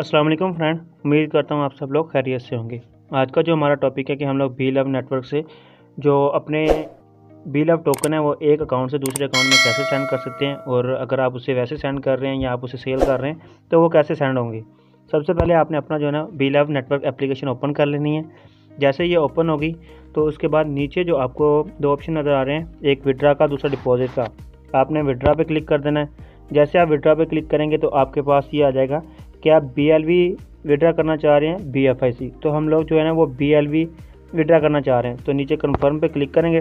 अस्सलाम वालेकुम फ्रेंड, उम्मीद करता हूँ आप सब लोग खैरियत से होंगे। आज का जो हमारा टॉपिक है कि हम लोग बी लव नेटवर्क से जो अपने बी लव टोकन है, वो एक अकाउंट से दूसरे अकाउंट में कैसे सेंड कर सकते हैं और अगर आप उसे वैसे सेंड कर रहे हैं या आप उसे सेल कर रहे हैं तो वो कैसे सेंड होंगे। सबसे पहले आपने अपना जो है ना B love network application open कर लेनी है। जैसे ये ओपन होगी तो उसके बाद नीचे जो आपको दो ऑप्शन नज़र आ रहे हैं, एक विड्रा का, दूसरा डिपॉजिट का। आपने विड्रा पे क्लिक कर देना है। जैसे आप विड्रा पे क्लिक करेंगे तो आपके पास ये आ जाएगा। कि आप बी एल वी विड्रा करना चाह रहे हैं बी एफ़ आई सी तो हम लोग जो है ना वो बी एल वी विड्रा करना चाह रहे हैं। तो नीचे कन्फर्म पे क्लिक करेंगे।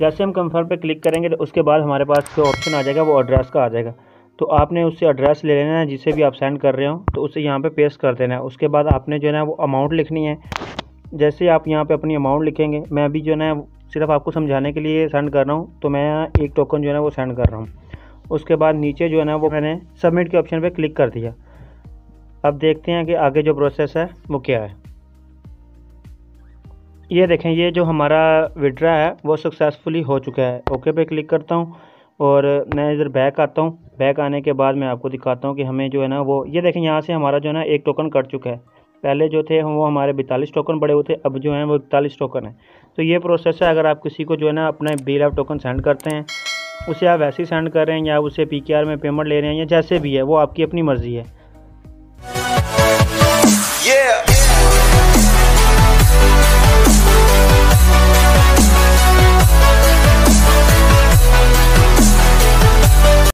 जैसे हम कन्फर्म पे क्लिक करेंगे तो उसके बाद हमारे पास जो ऑप्शन आ जाएगा वो एड्रेस का आ जाएगा। तो आपने उससे एड्रेस ले लेना है जिसे भी आप सेंड कर रहे हो तो उसे यहाँ पे पेस्ट कर देना है। उसके बाद आपने जो है ना वो अमाउंट लिखनी है। जैसे आप यहाँ पे अपनी अमाउंट लिखेंगे, मैं अभी जो है ना सिर्फ़ आपको समझाने के लिए सेंड कर रहा हूँ तो मैं एक टोकन जो है ना वो सेंड कर रहा हूँ। उसके बाद नीचे जो है ना, वो मैंने सबमिट के ऑप्शन पर क्लिक कर दिया। अब देखते हैं कि आगे जो प्रोसेस है, वो क्या है। ये देखें, ये जो हमारा विड्रा है, वो सक्सेसफुली हो चुका है। ओके पे क्लिक करता हूँ और मैं इधर बैक आता हूँ। बैक आने के बाद मैं आपको दिखाता हूँ कि हमें जो है ना, वो, ये देखें, यहाँ से हमारा जो है ना, एक टोकन कट चुका है। पहले जो थे, वो हमारे बैतालीस टोकन बड़े हुए थे, अब जो हैं, वो इकतालीस टोकन है। तो ये प्रोसेस है, अगर आप किसी को जो है ना, अपने बिल लैप टोकन सेंड करते हैं उसे आप वैसे ही सेंड कर रहे हैं या उसे पी में पेमेंट ले रहे हैं या जैसे भी है, वो आपकी अपनी मर्ज़ी है yeah.